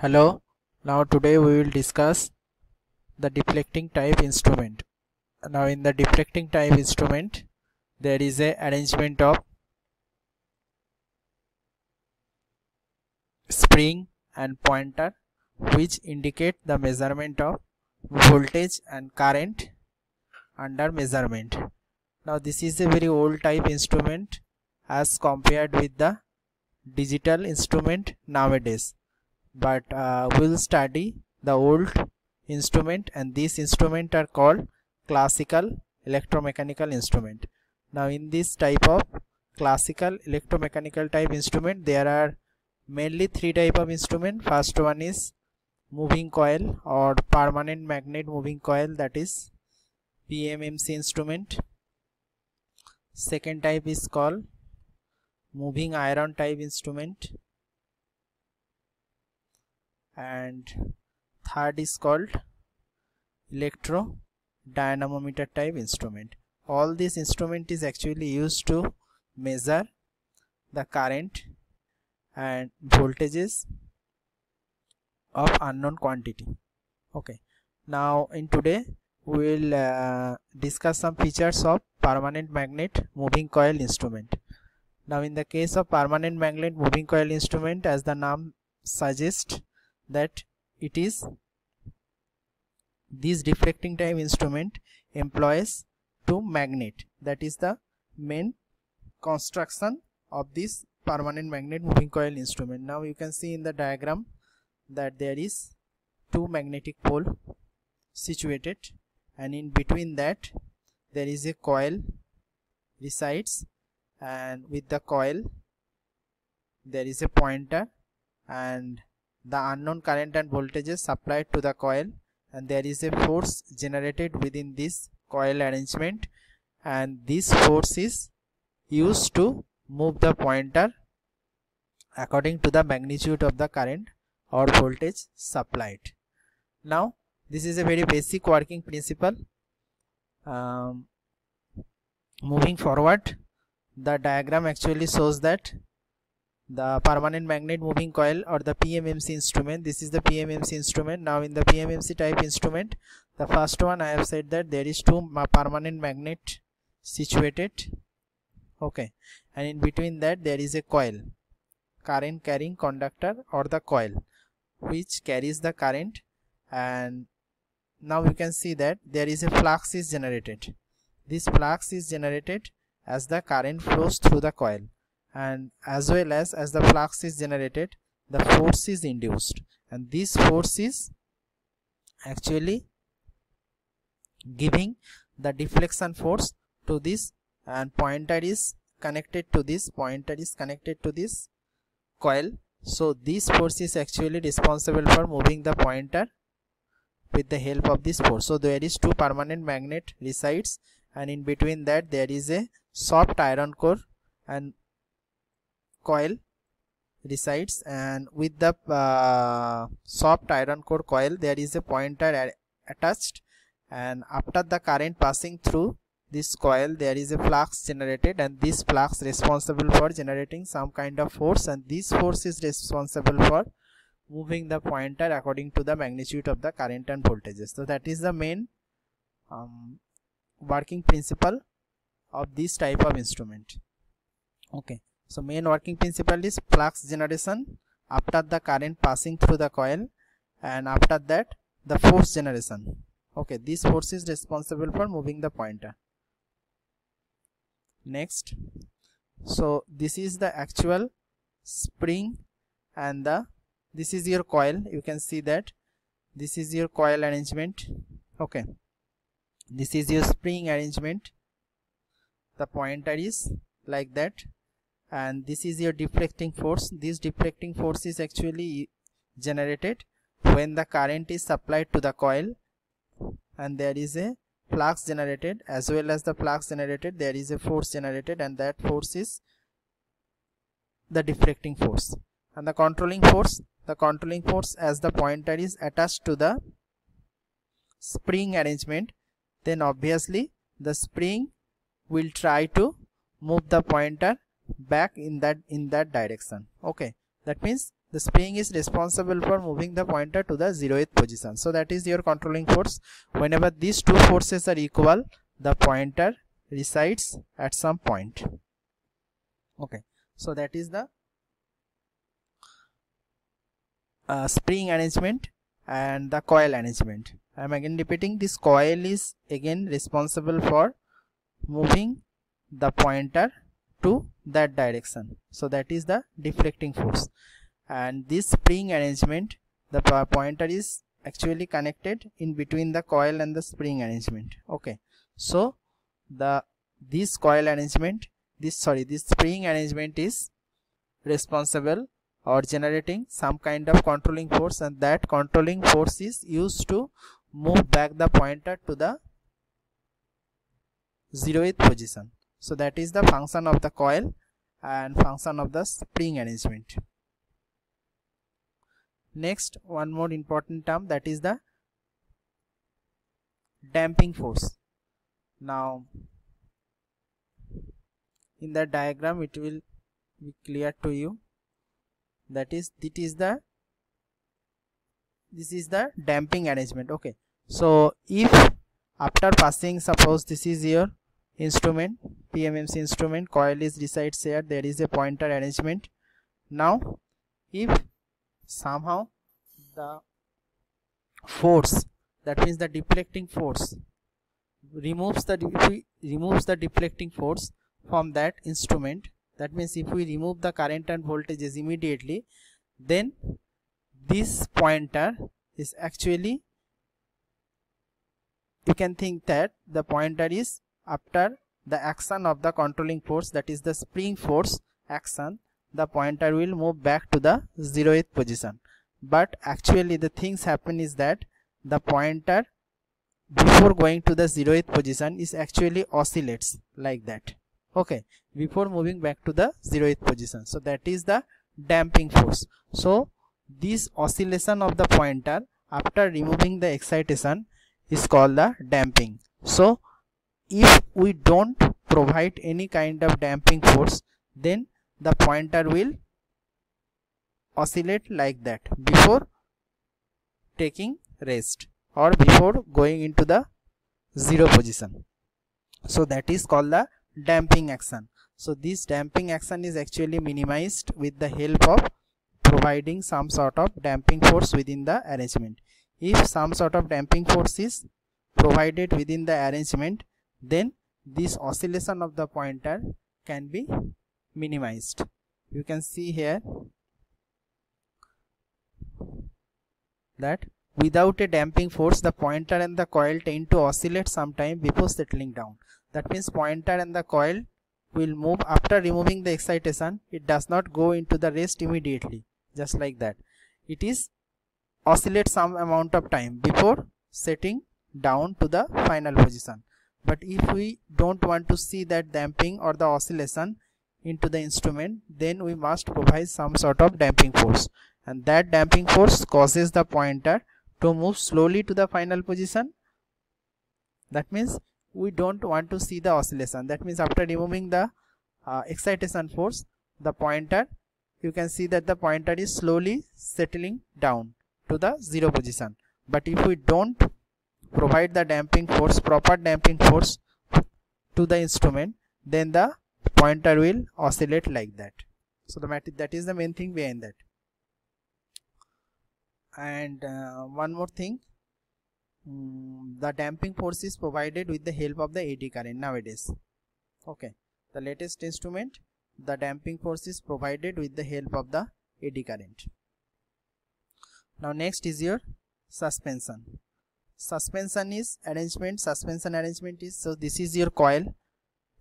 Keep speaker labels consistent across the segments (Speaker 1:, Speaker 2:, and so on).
Speaker 1: Hello, now today we will discuss the deflecting type instrument. Now in the deflecting type instrument there is a arrangement of spring and pointer which indicate the measurement of voltage and current under measurement. Now this is a very old type instrument as compared with the digital instrument nowadays but uh, we'll study the old instrument and these instrument are called classical electromechanical instrument. Now in this type of classical electromechanical type instrument there are mainly three type of instrument. First one is moving coil or permanent magnet moving coil that is PMMC instrument. Second type is called moving iron type instrument and third is called electro dynamometer type instrument. All this instrument is actually used to measure the current and voltages of unknown quantity. Okay. Now in today we will uh, discuss some features of permanent magnet moving coil instrument. Now in the case of permanent magnet moving coil instrument as the name suggests that it is this deflecting type instrument employs two magnet that is the main construction of this permanent magnet moving coil instrument. Now you can see in the diagram that there is two magnetic pole situated and in between that there is a coil resides and with the coil there is a pointer and the unknown current and voltages supplied to the coil and there is a force generated within this coil arrangement and this force is used to move the pointer according to the magnitude of the current or voltage supplied. Now this is a very basic working principle. Um, moving forward the diagram actually shows that the permanent magnet moving coil or the PMMC instrument. This is the PMMC instrument. Now in the PMMC type instrument the first one I have said that there is two permanent magnet situated. Okay. And in between that there is a coil current carrying conductor or the coil which carries the current. And now you can see that there is a flux is generated. This flux is generated as the current flows through the coil and as well as as the flux is generated the force is induced. And this force is actually giving the deflection force to this and pointer is connected to this pointer is connected to this coil. So this force is actually responsible for moving the pointer with the help of this force. So there is two permanent magnet resides and in between that there is a soft iron core and coil resides and with the uh, soft iron core coil there is a pointer attached. And after the current passing through this coil there is a flux generated and this flux responsible for generating some kind of force. And this force is responsible for moving the pointer according to the magnitude of the current and voltages. So that is the main um, working principle of this type of instrument. Okay so main working principle is flux generation after the current passing through the coil and after that the force generation. Okay, this force is responsible for moving the pointer. Next, so this is the actual spring and the this is your coil. You can see that this is your coil arrangement. Okay, this is your spring arrangement. The pointer is like that and this is your deflecting force. This deflecting force is actually generated when the current is supplied to the coil and there is a flux generated. As well as the flux generated there is a force generated and that force is the deflecting force. And the controlling force the controlling force as the pointer is attached to the spring arrangement then obviously the spring will try to move the pointer back in that in that direction. Okay. That means the spring is responsible for moving the pointer to the zeroth position. So that is your controlling force. Whenever these two forces are equal the pointer resides at some point. Okay. So that is the uh, spring arrangement and the coil arrangement. I am again repeating this coil is again responsible for moving the pointer to that direction. So that is the deflecting force. And this spring arrangement the pointer is actually connected in between the coil and the spring arrangement. Okay. So the this coil arrangement this sorry this spring arrangement is responsible or generating some kind of controlling force and that controlling force is used to move back the pointer to the zeroth position so that is the function of the coil and function of the spring arrangement. Next one more important term that is the damping force. Now in the diagram it will be clear to you. That is it is the this is the damping arrangement. Okay. So if after passing suppose this is your instrument PMMC instrument coil is resides here there is a pointer arrangement. Now if somehow the force that means the deflecting force removes the removes the deflecting force from that instrument that means if we remove the current and voltages immediately then this pointer is actually you can think that the pointer is after the action of the controlling force that is the spring force action the pointer will move back to the zeroth position. But actually the things happen is that the pointer before going to the zeroth position is actually oscillates like that. Okay before moving back to the zeroth position. So that is the damping force. So this oscillation of the pointer after removing the excitation is called the damping. So if we don't provide any kind of damping force then the pointer will oscillate like that before taking rest or before going into the zero position. So that is called the damping action. So this damping action is actually minimized with the help of providing some sort of damping force within the arrangement. If some sort of damping force is provided within the arrangement then this oscillation of the pointer can be minimized. You can see here that without a damping force the pointer and the coil tend to oscillate sometime before settling down. That means pointer and the coil will move. After removing the excitation it does not go into the rest immediately just like that. It is oscillate some amount of time before setting down to the final position but if we don't want to see that damping or the oscillation into the instrument then we must provide some sort of damping force. And that damping force causes the pointer to move slowly to the final position. That means we don't want to see the oscillation. That means after removing the uh, excitation force the pointer you can see that the pointer is slowly settling down to the zero position. But if we don't provide the damping force proper damping force to the instrument then the pointer will oscillate like that. So the that is the main thing behind that. And uh, one more thing. Um, the damping force is provided with the help of the eddy current nowadays. Okay. The latest instrument the damping force is provided with the help of the eddy current. Now next is your suspension suspension is arrangement. Suspension arrangement is so this is your coil.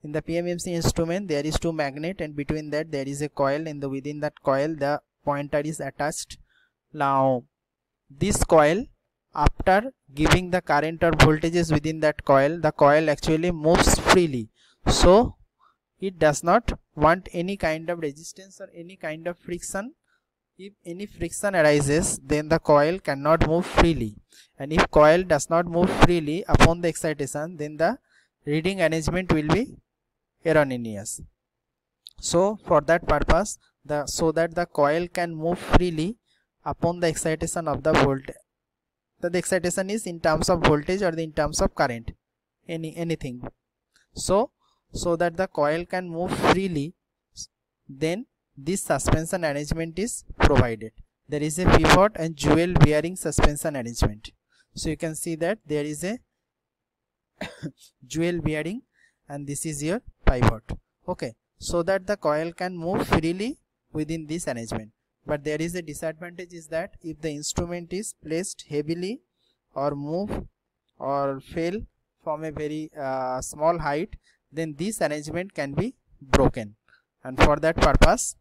Speaker 1: In the PMMC instrument there is two magnet and between that there is a coil. In the within that coil the pointer is attached. Now this coil after giving the current or voltages within that coil the coil actually moves freely. So it does not want any kind of resistance or any kind of friction if any friction arises then the coil cannot move freely. And if coil does not move freely upon the excitation then the reading arrangement will be erroneous. So for that purpose the so that the coil can move freely upon the excitation of the voltage the, the excitation is in terms of voltage or the, in terms of current any anything. So so that the coil can move freely then this suspension arrangement is provided. There is a pivot and jewel bearing suspension arrangement. So you can see that there is a jewel bearing and this is your pivot. Okay. So that the coil can move freely within this arrangement. But there is a disadvantage is that if the instrument is placed heavily or move or fail from a very uh, small height then this arrangement can be broken. And for that purpose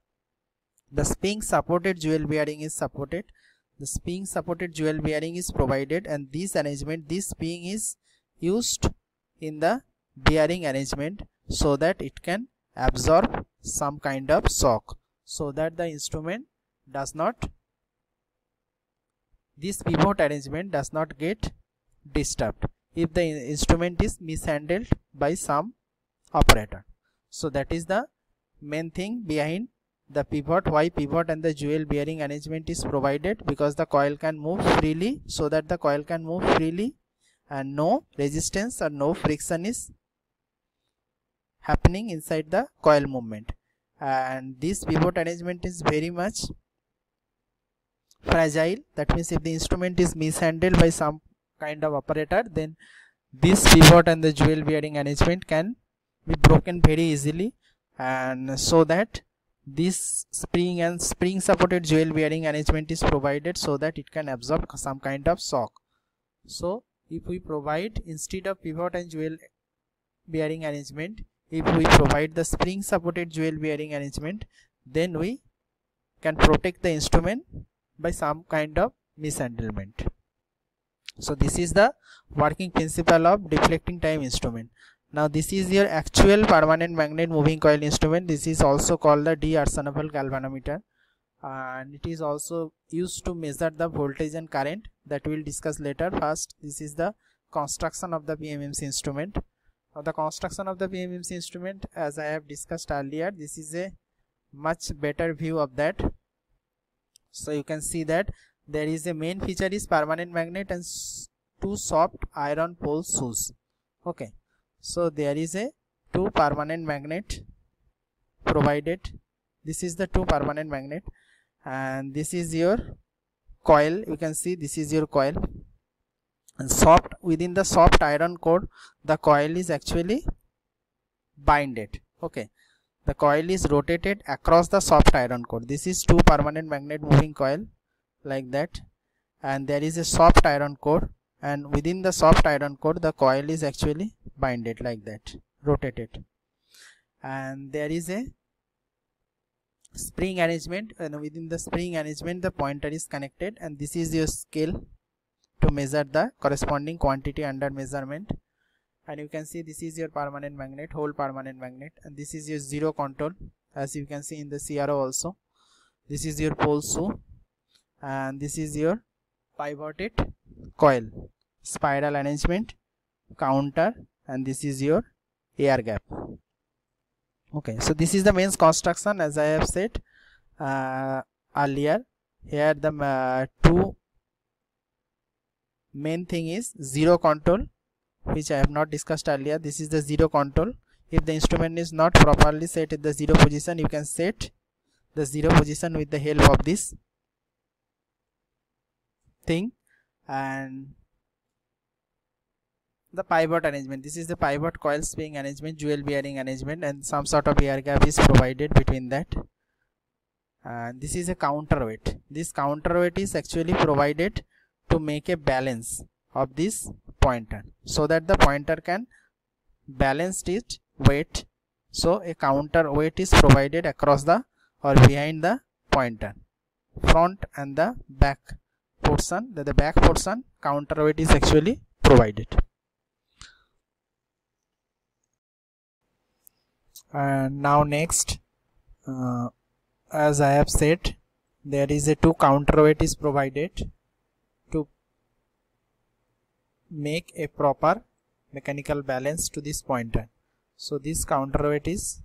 Speaker 1: the spring supported jewel bearing is supported. The spring supported jewel bearing is provided and this arrangement this spring is used in the bearing arrangement so that it can absorb some kind of shock so that the instrument does not this pivot arrangement does not get disturbed if the instrument is mishandled by some operator. So that is the main thing behind the pivot why pivot and the jewel bearing arrangement is provided? Because the coil can move freely so that the coil can move freely and no resistance or no friction is happening inside the coil movement. And this pivot arrangement is very much fragile. That means if the instrument is mishandled by some kind of operator then this pivot and the jewel bearing arrangement can be broken very easily. And so that this spring and spring supported jewel bearing arrangement is provided so that it can absorb some kind of shock. So if we provide instead of pivot and jewel bearing arrangement if we provide the spring supported jewel bearing arrangement then we can protect the instrument by some kind of mishandlement so this is the working principle of deflecting type instrument now this is your actual permanent magnet moving coil instrument. This is also called the d'Arsonval galvanometer. And it is also used to measure the voltage and current that we'll discuss later. First this is the construction of the PMMC instrument. Now the construction of the PMMC instrument as I have discussed earlier this is a much better view of that. So you can see that there is a main feature is permanent magnet and two soft iron pole shoes okay so there is a two permanent magnet provided. This is the two permanent magnet. And this is your coil. You can see this is your coil. And soft within the soft iron core the coil is actually binded. Okay. The coil is rotated across the soft iron core. This is two permanent magnet moving coil like that. And there is a soft iron core and within the soft iron core the coil is actually binded like that rotated. And there is a spring arrangement and within the spring arrangement the pointer is connected and this is your scale to measure the corresponding quantity under measurement. And you can see this is your permanent magnet whole permanent magnet and this is your zero control as you can see in the CRO also. This is your pole shoe and this is your pivoted coil spiral arrangement counter and this is your air gap. Okay so this is the mains construction as I have said uh, earlier. Here the uh, two main thing is zero control which I have not discussed earlier. This is the zero control. If the instrument is not properly set at the zero position you can set the zero position with the help of this thing and the pivot arrangement. This is the pivot coil spring arrangement jewel bearing arrangement and some sort of air gap is provided between that. And this is a counterweight. This counterweight is actually provided to make a balance of this pointer so that the pointer can balance its weight. So a counterweight is provided across the or behind the pointer front and the back portion the, the back portion counterweight is actually provided. And now next uh, as I have said there is a two counterweight is provided to make a proper mechanical balance to this pointer so this counterweight is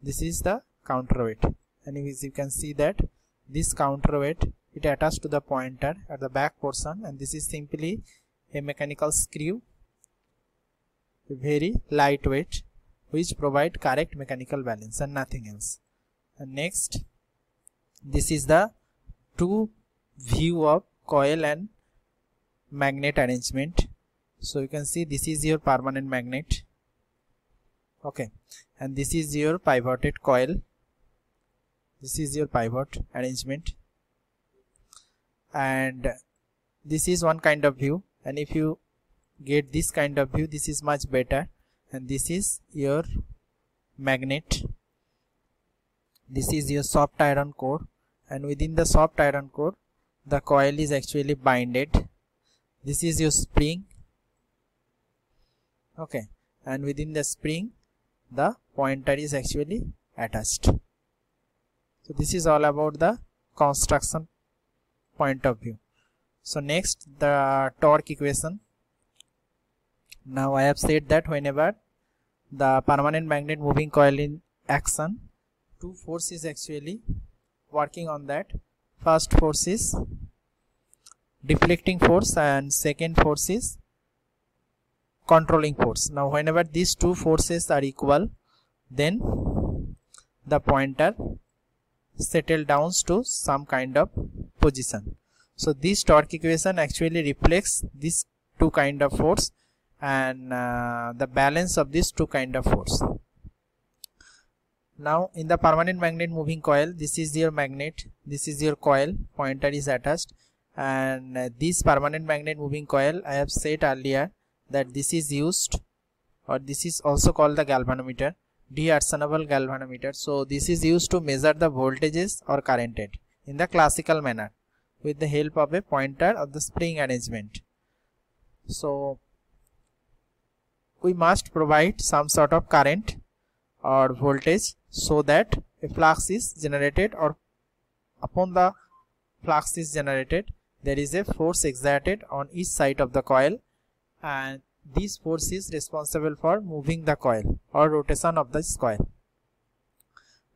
Speaker 1: this is the counterweight. Anyways you can see that this counterweight it attached to the pointer at the back portion and this is simply a mechanical screw very lightweight which provide correct mechanical balance and nothing else. And next this is the two view of coil and magnet arrangement. So you can see this is your permanent magnet. Okay. And this is your pivoted coil. This is your pivot arrangement and this is one kind of view. And if you get this kind of view this is much better. And this is your magnet. This is your soft iron core. And within the soft iron core the coil is actually binded. This is your spring. Okay. And within the spring the pointer is actually attached. So this is all about the construction point of view. So next the torque equation. Now I have said that whenever the permanent magnet moving coil in action two forces actually working on that. First force is deflecting force and second force is controlling force. Now whenever these two forces are equal then the pointer settle down to some kind of position. So this torque equation actually reflects these two kind of force and uh, the balance of these two kind of force. Now in the permanent magnet moving coil this is your magnet this is your coil pointer is attached and uh, this permanent magnet moving coil I have said earlier that this is used or this is also called the galvanometer D'Arsonval galvanometer. So this is used to measure the voltages or currented in the classical manner with the help of a pointer of the spring arrangement. So we must provide some sort of current or voltage so that a flux is generated or upon the flux is generated there is a force exerted on each side of the coil and this force is responsible for moving the coil or rotation of this coil.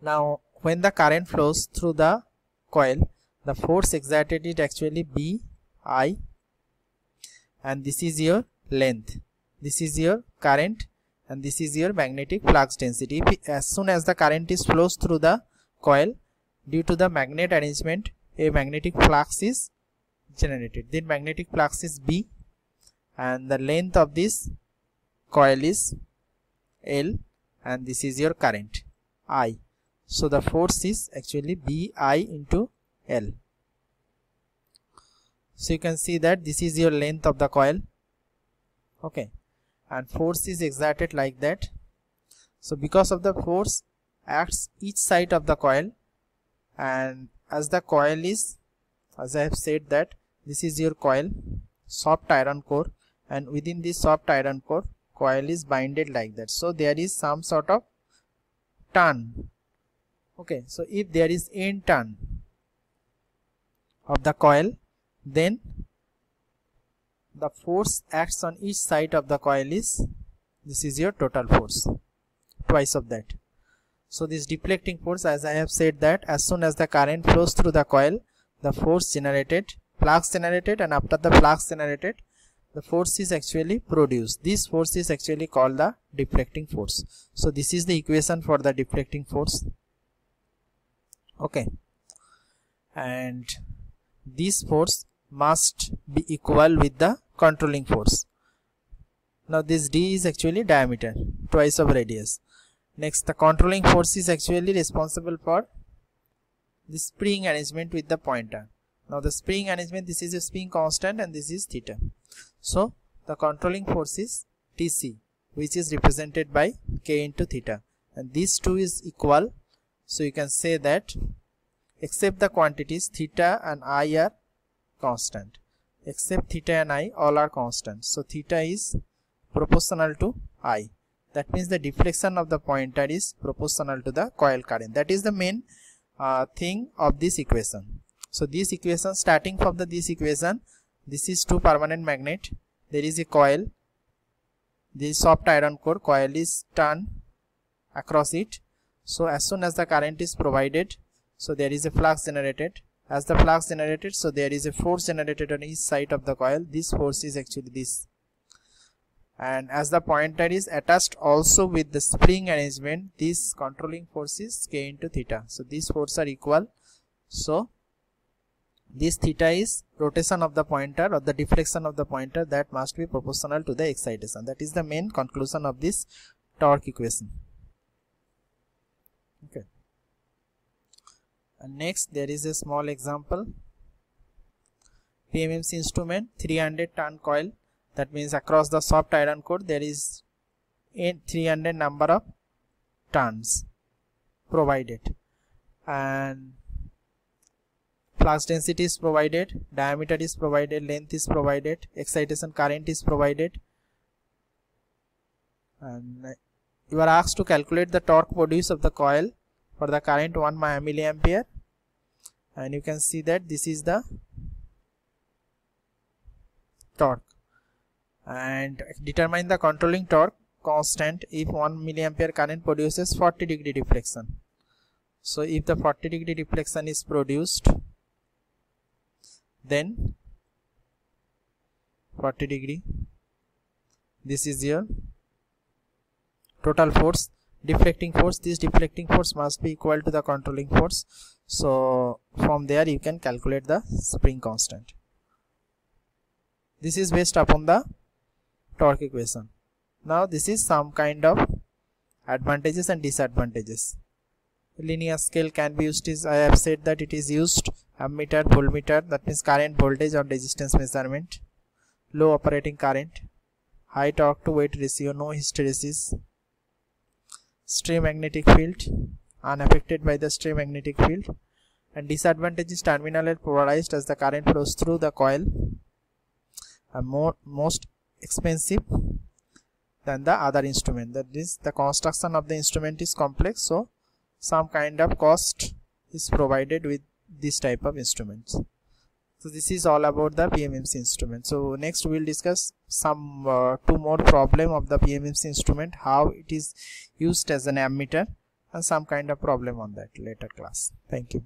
Speaker 1: Now when the current flows through the coil the force exerted is actually B I and this is your length. This is your current and this is your magnetic flux density. If, as soon as the current is flows through the coil due to the magnet arrangement a magnetic flux is generated. Then magnetic flux is B and the length of this coil is L and this is your current I. So the force is actually BI into L. So you can see that this is your length of the coil. Okay. And force is exerted like that. So because of the force acts each side of the coil and as the coil is as I have said that this is your coil soft iron core and within this soft iron core coil is binded like that. So there is some sort of turn. Okay so if there is n turn of the coil then the force acts on each side of the coil is this is your total force twice of that. So this deflecting force as I have said that as soon as the current flows through the coil the force generated flux generated and after the flux generated the force is actually produced. This force is actually called the deflecting force. So this is the equation for the deflecting force. Okay. And this force must be equal with the controlling force. Now this d is actually diameter twice of radius. Next the controlling force is actually responsible for the spring arrangement with the pointer. Now the spring arrangement this is a spring constant and this is theta so the controlling force is Tc which is represented by k into theta. And these two is equal. So you can say that except the quantities theta and i are constant. Except theta and i all are constant. So theta is proportional to i. That means the deflection of the pointer is proportional to the coil current. That is the main uh, thing of this equation. So this equation starting from the this equation this is two permanent magnet. There is a coil. This soft iron core coil is turned across it. So as soon as the current is provided so there is a flux generated. As the flux generated so there is a force generated on each side of the coil. This force is actually this. And as the pointer is attached also with the spring arrangement this controlling force is k into theta. So these forces are equal. So this theta is rotation of the pointer or the deflection of the pointer that must be proportional to the excitation. That is the main conclusion of this torque equation. Okay. And next there is a small example. PMMC instrument 300 ton coil. That means across the soft iron core there is a 300 number of turns provided. And flux density is provided diameter is provided length is provided excitation current is provided. And uh, you are asked to calculate the torque produced of the coil for the current 1 milliampere. And you can see that this is the torque. And determine the controlling torque constant if 1 milliampere current produces 40 degree deflection so if the 40 degree deflection is produced then 40 degree. This is your total force. Deflecting force this deflecting force must be equal to the controlling force. So from there you can calculate the spring constant. This is based upon the torque equation. Now this is some kind of advantages and disadvantages. Linear scale can be used is I have said that it is used ammeter voltmeter that means current voltage or resistance measurement. Low operating current. High torque to weight ratio no hysteresis. Stray magnetic field unaffected by the stray magnetic field. And disadvantage is terminal polarized as the current flows through the coil. And more most expensive than the other instrument. That is the construction of the instrument is complex so some kind of cost is provided with this type of instruments. So this is all about the PMMC instrument. So next we'll discuss some uh, two more problem of the PMMC instrument how it is used as an ammeter and some kind of problem on that later class. Thank you